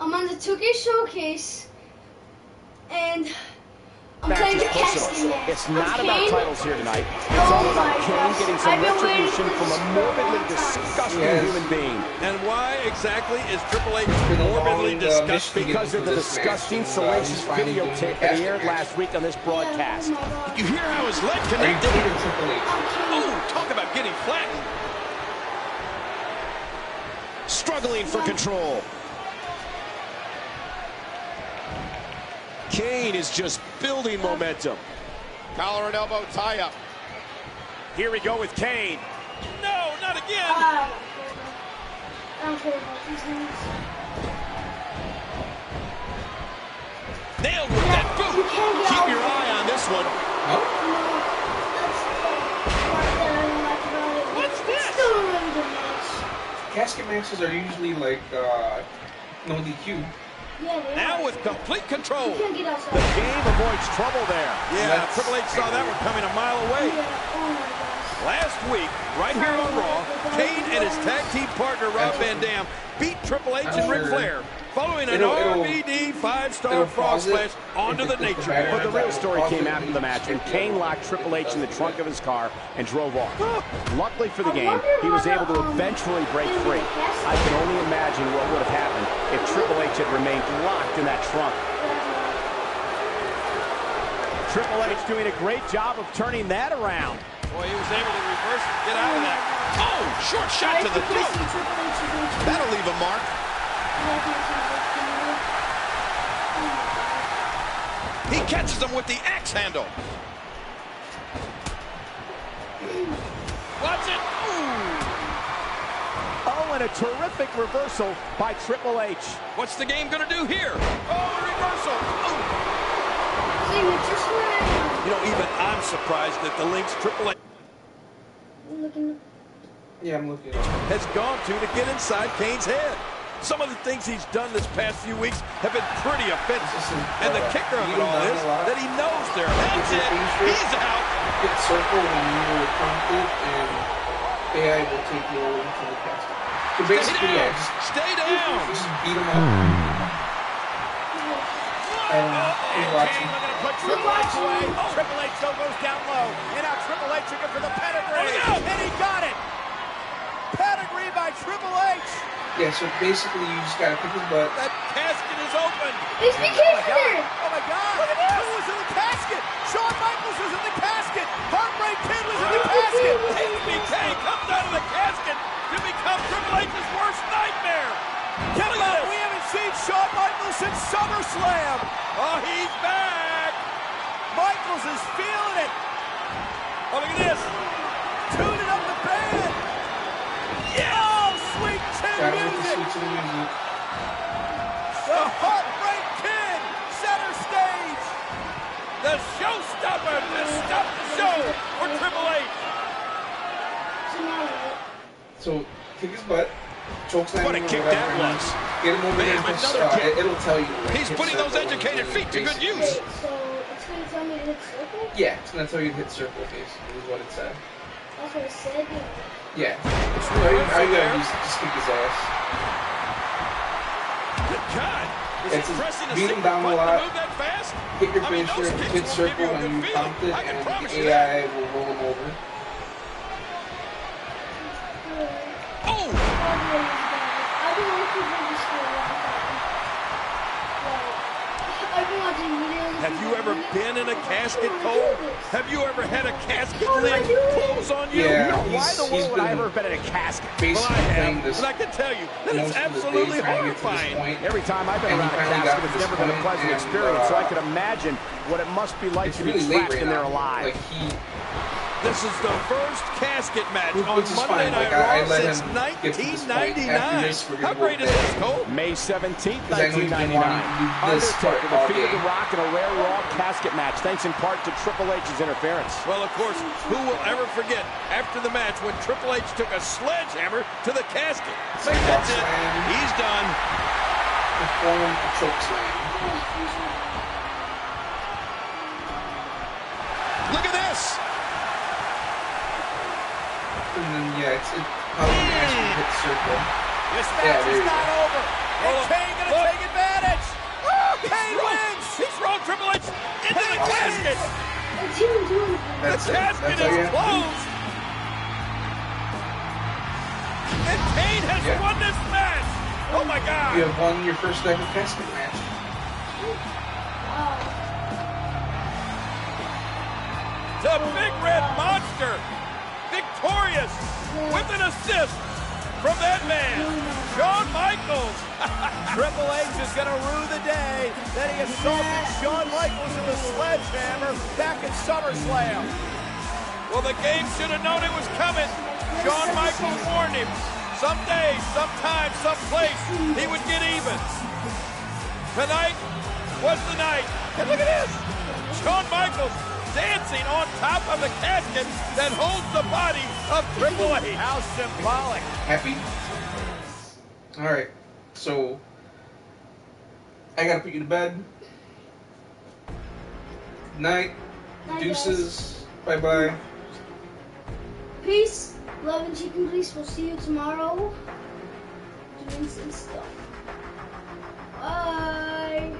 I'm on the 2K showcase, and I'm Match playing the casting personal. match. It's not of about Kane. titles here tonight. It's Oh all about Kane gosh. getting some I've been waiting retribution from a this for a morbidly long time. disgusting Yes. human being. And why exactly is Triple H morbidly long, uh, disgusting? Because of the disgusting, and, uh, salacious he's finally videotape that he aired last week on this broadcast. Yeah, oh. You hear how his leg connected? kidding Oh, talk about getting flattened. Struggling for control. Kane is just building momentum. Collar and elbow tie up. Here we go with Kane. No, not again. I don't care about these names. Nailed with that You boot. can't Keep your eye on this one. No? No, that's the part that I don't like about it. What's this? Still a really good match. Casket matches are usually like uh, no DQ. Yeah, they Now with complete control. You can't get The game avoids trouble there. Yeah, Triple H saw that one coming a mile away. Oh Yeah, my gosh. Last week, right here on Raw, Kane and his tag team partner Rob Van Dam beat Triple H and Ric Flair, following an RVD five-star frog splash onto the nature. But the real story came after the match when Kane locked Triple H in the trunk of his car and drove off. Luckily for the game, he was able to eventually break free. I can only imagine what would have happened if Triple H had remained locked in that trunk. Triple H doing a great job of turning that around. Boy, he was able to reverse and get out of that. Oh, short shot to the throat. That'll leave a mark. He catches him with the axe handle. Watch it. Ooh. Oh, and a terrific reversal by Triple H. What's the game going to do here? Oh, reversal. Oh. Signature slam. You know, even I'm surprised that the links Triple H Looking. Yeah, I'm looking. has gone to to get inside Kane's head. Some of the things he's done this past few weeks have been pretty offensive. And the kicker of it all down is that he knows they're That's it. He's out. Hit circle when you were prompted, and AI will take you over into the casket. So Stay basically, down. yeah, just, Stay down. just beat him up. And he's watching. Kane looking to put Triple H away. Oh. Triple H though goes down low. And now Triple H looking for the pedigree. Oh, yeah. And he got it. Pedigree by Triple H. Yeah, so basically, you just gotta pick his butt. That casket is open. HBK Oh my for God. there. Oh my God. Look at this. Who was in the casket? Shawn Michaels was in the casket. Heartbreak Kid was in the casket. HBK comes out of the casket to become Triple H's worst nightmare. Haven't Shawn Michaels since SummerSlam. Oh, he's back. Michaels is feeling it. Oh, look at this. Tuning up the band. Yeah. Oh, sweet chin Gotta make the music. the music. The Heartbreak Kid, center stage. The showstopper to stop the show for Triple H. So now what? So, kick his butt. Chokeslam What a kick that was. Get him over there. Bam, and just, another uh, kick. it- It'll tell you. He's hit putting those educated feet to good use. Wait, so it's gonna tell me to hit circle? Yeah, it's gonna tell you to hit circle, basically, is what it said. That's what it said. Yeah. So all you, all you gotta just kick his ass. Good God. Is It's he just beat him down a lot. move that fast? Hit your I mean, finisher, those kicks hit circle give you a when good you feeling. it, and promise the AI will roll him over. Oh! I've been watching this for a long time. Like, I've been watching videos. Have you ever been in a casket, How Cole? Have you ever had a casket oh, How do lid close on you? Yeah. Why the he's world would I ever have been in a casket? Well, I have, this and I can tell you that it's of the day absolutely trying to get to this horrifying. Every time I've been And around a casket, it's never been a pleasant and, experience, so I uh, can imagine what it must be like to be really late trapped right in there alive. Like he, This is the first casket match Which- on Monday fine. Night Like, I- I Raw since him get to this point. 1999. After this, we're gonna How great is this, Cole? May 17th, Because I know he's been 1999. wanting this Undertaker defeated. The Rock in a rare Raw casket match, thanks in part to Triple H's interference. Well, of course, who will ever forget after the match when Triple H took a sledgehammer to the casket? like That's it. He's done. perform a choke probably hit circle. This match yeah, is not go. over. And oh, Kane gonna take advantage. Oh, Kane wins. He's rolled Triple H into the casket. That's the casket is closed. And Kane has yeah. won this match. Oh my God. You have won your first ever casket match. The big red monster with an assist from that man, Shawn Michaels. Triple H is going to rue the day that he assaulted Shawn Michaels in the sledgehammer back at SummerSlam. Well, the game should have known it was coming. Shawn Michaels warned him. Someday, sometime, someplace, he would get even. Tonight was the night. And look at this. Shawn Michaels dancing on top of the casket that holds the body of Triple H. How symbolic. Happy? Alright, so I gotta put you to bed. Night, Night, deuces, bye bye. Peace, love and chicken grease. We'll see you tomorrow. Doing some stuff. Bye.